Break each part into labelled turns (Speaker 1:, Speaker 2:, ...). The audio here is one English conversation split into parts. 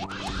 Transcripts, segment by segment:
Speaker 1: Wow.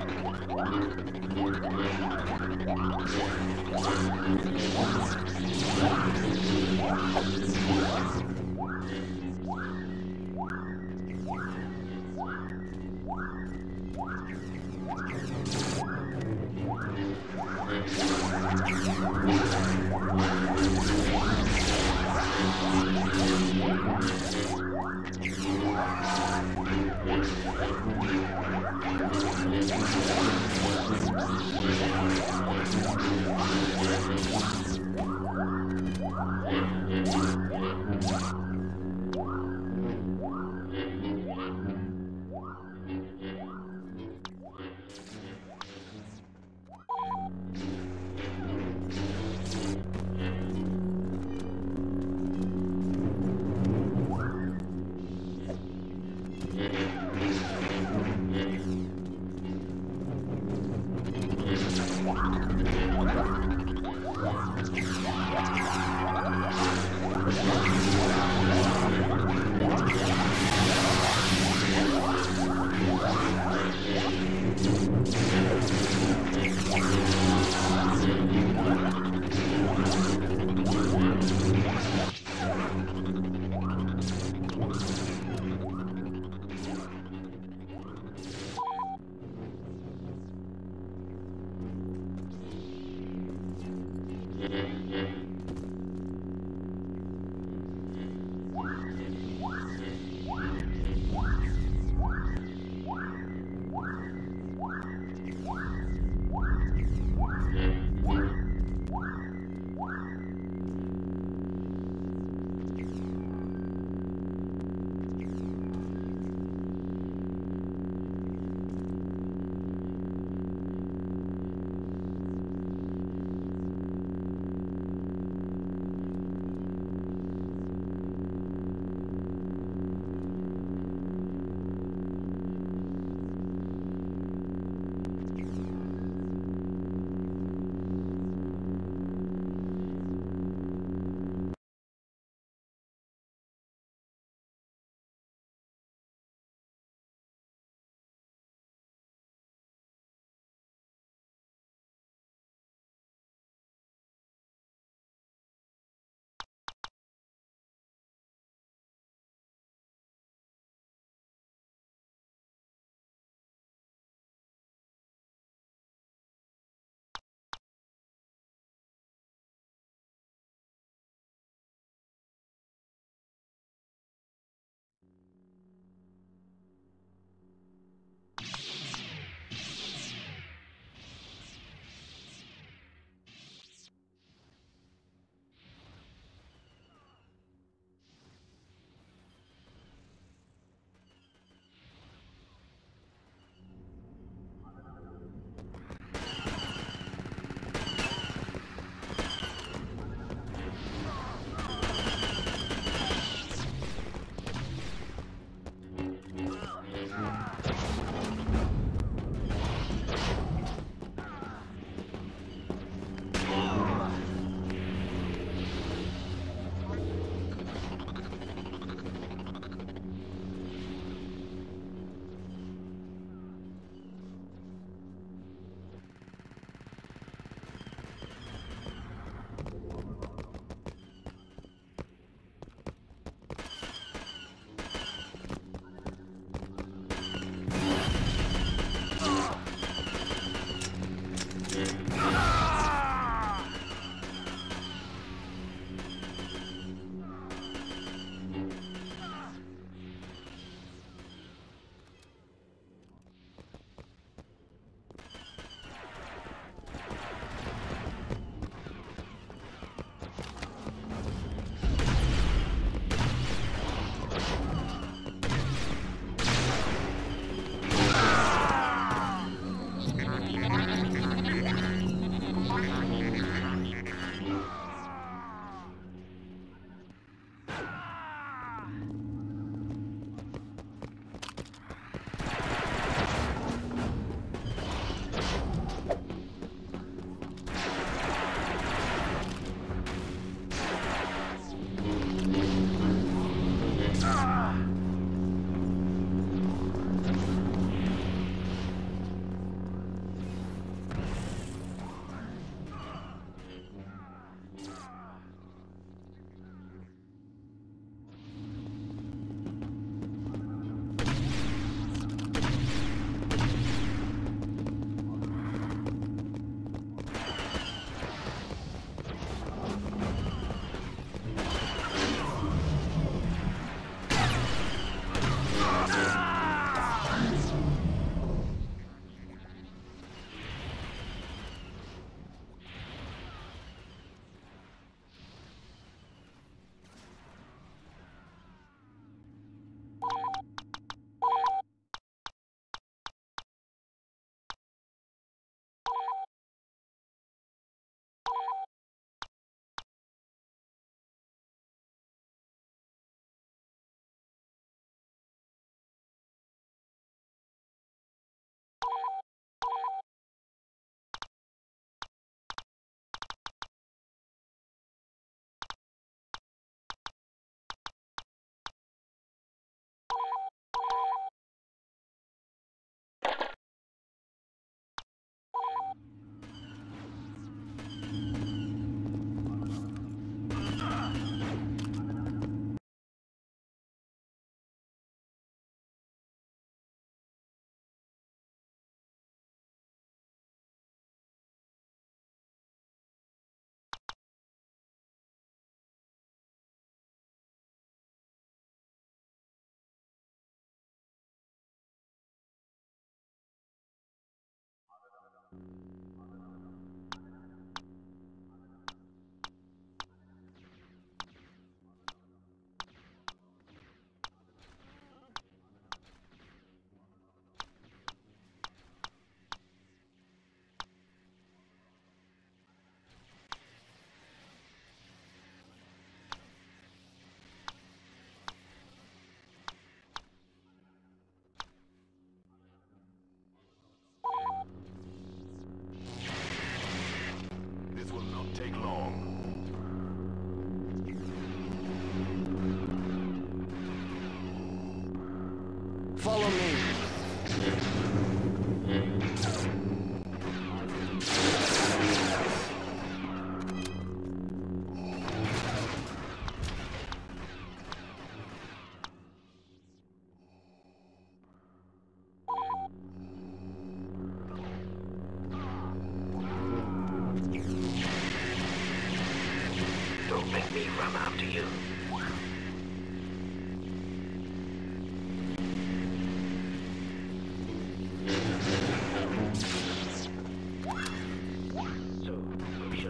Speaker 2: take long.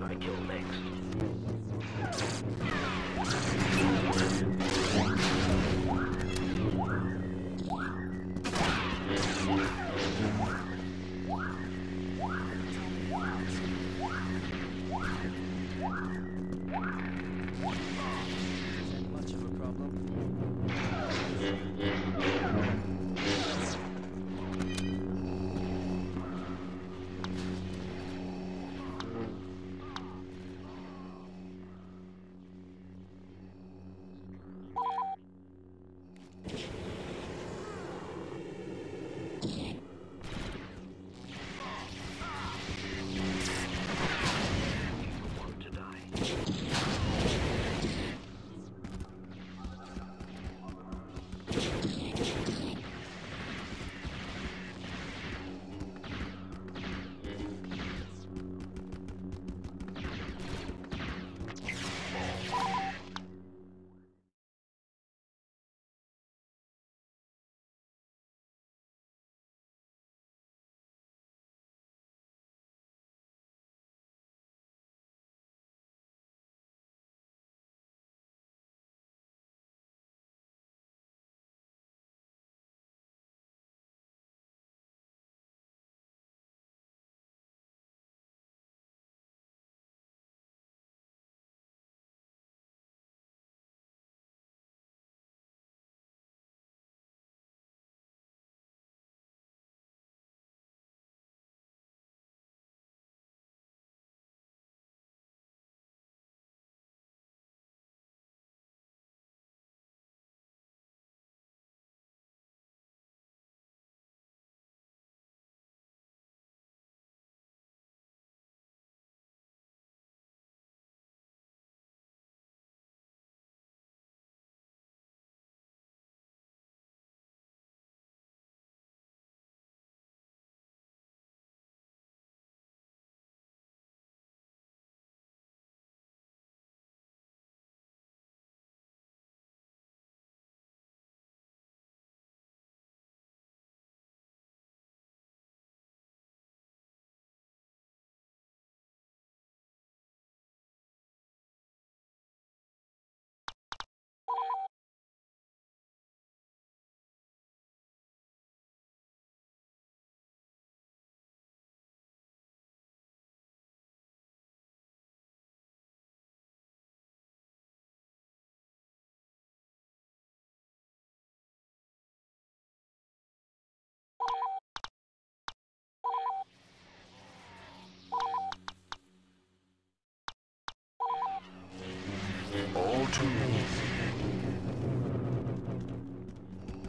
Speaker 3: I kill next?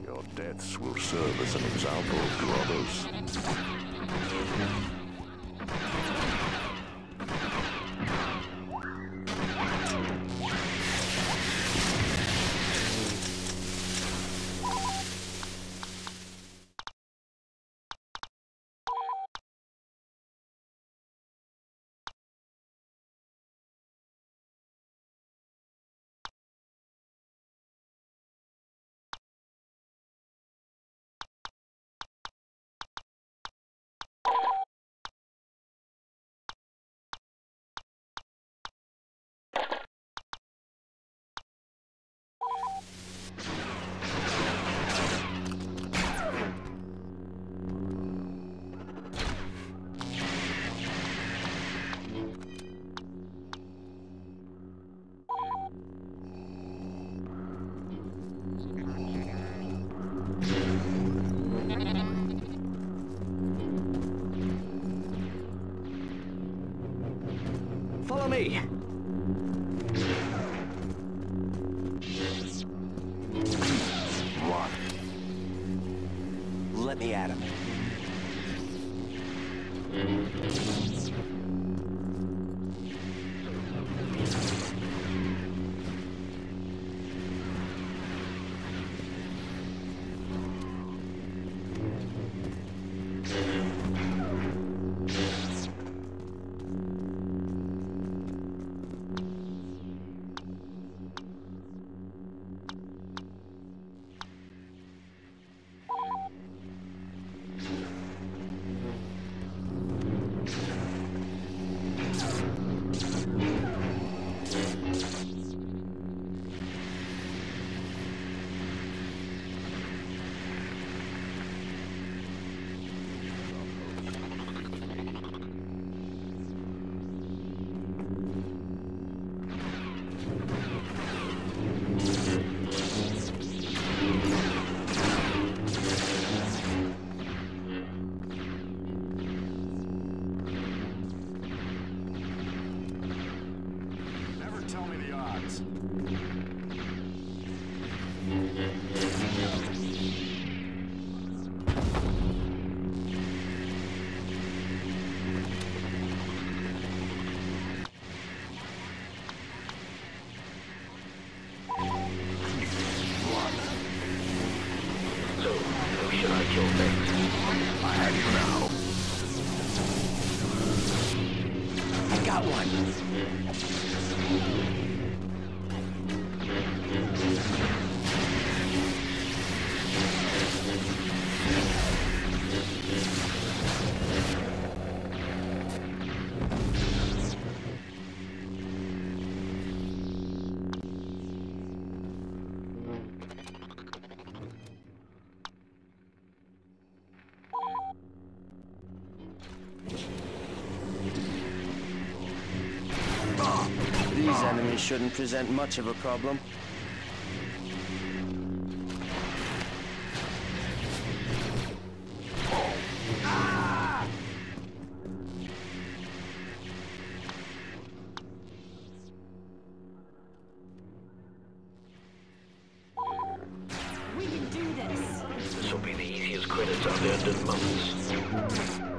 Speaker 1: Your deaths will serve as an example to others.
Speaker 2: Me. Me shouldn't present much of a problem.
Speaker 4: We can do this.
Speaker 5: This will be the easiest credits I've earned in months.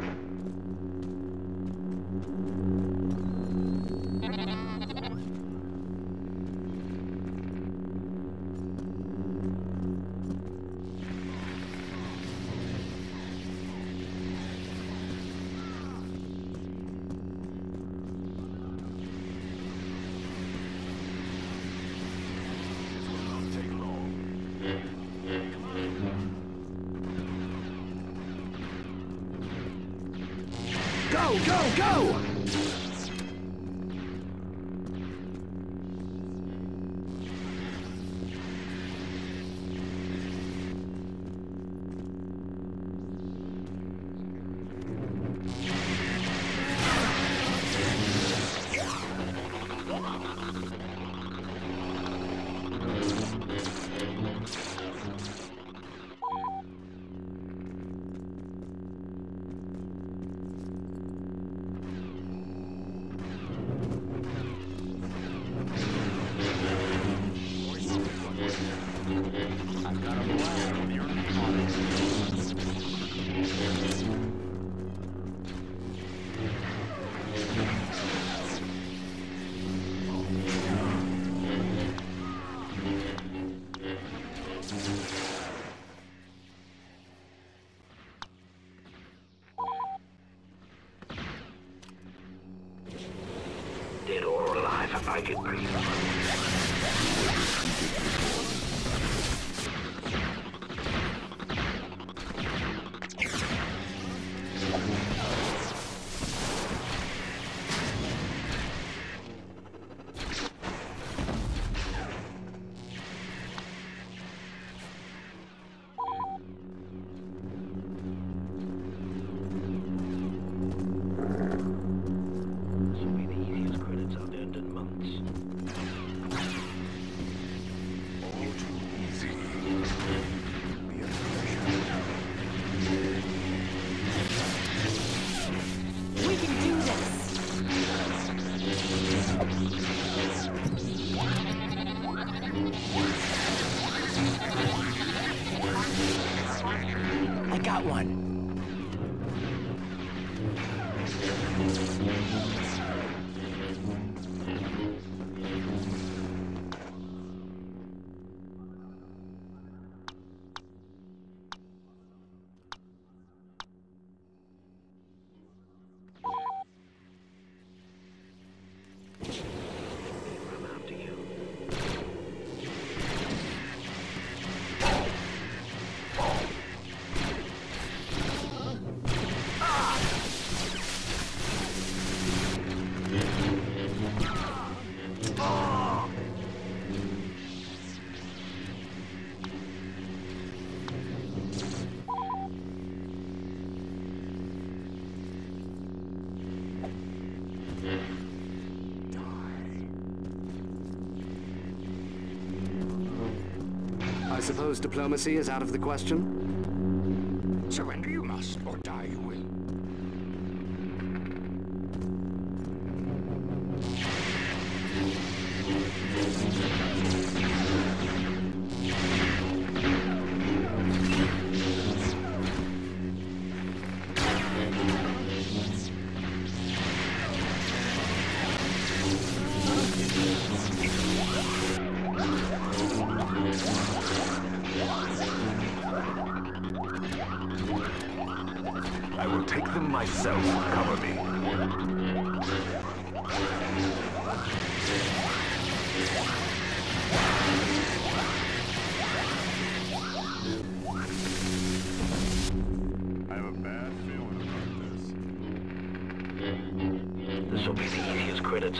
Speaker 3: diplomacy is out of the question?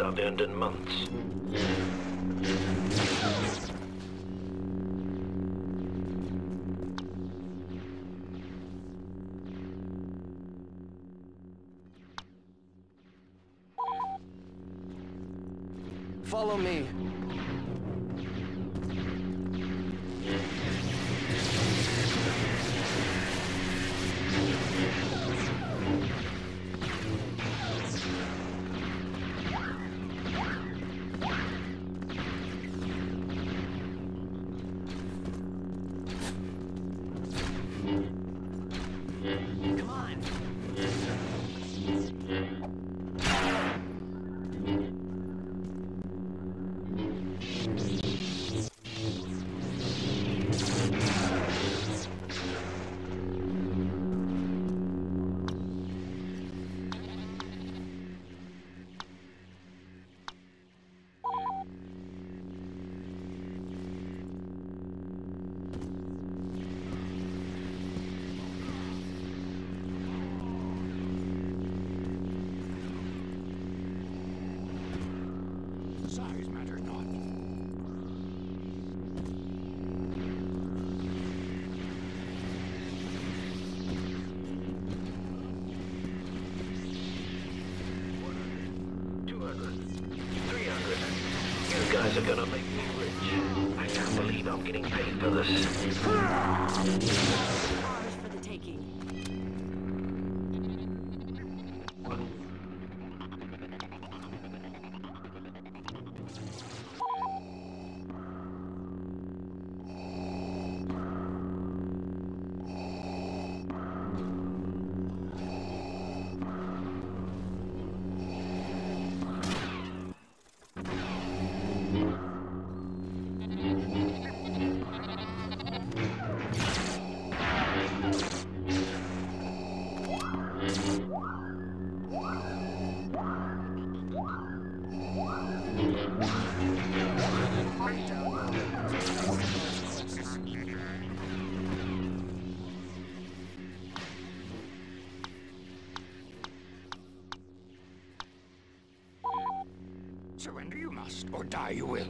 Speaker 2: are earned in months. ridiculous. Surrender you
Speaker 6: must, or
Speaker 4: die you will.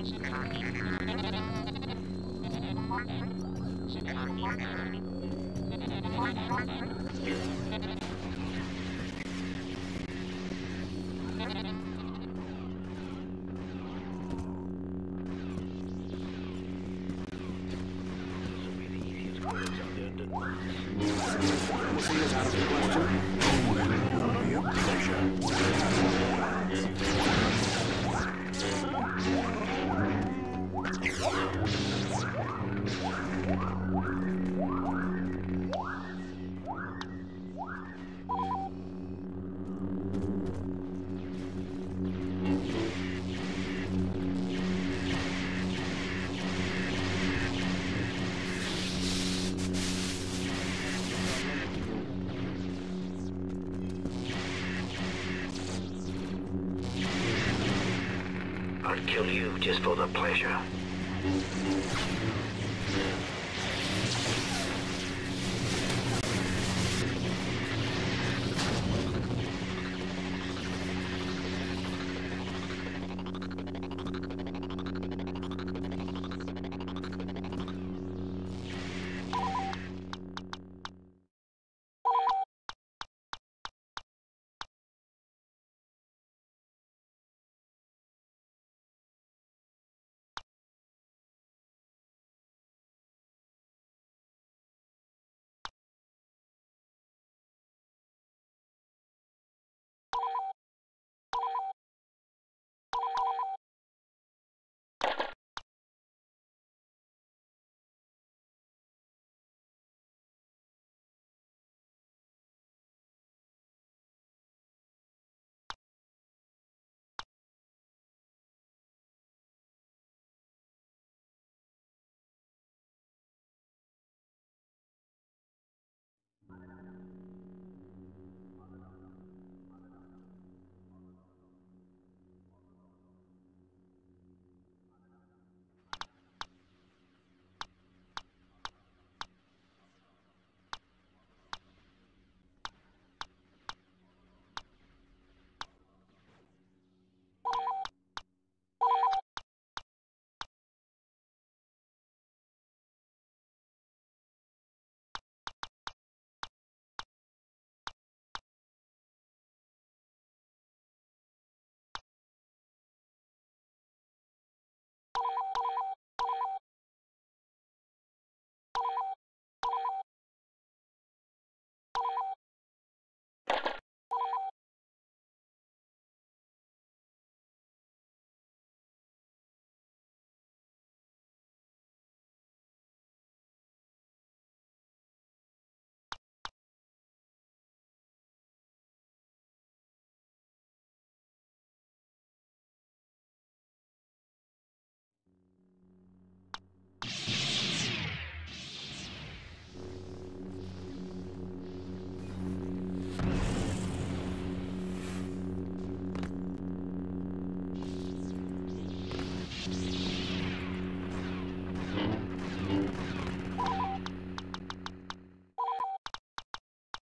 Speaker 2: This I'd kill you just for the pleasure.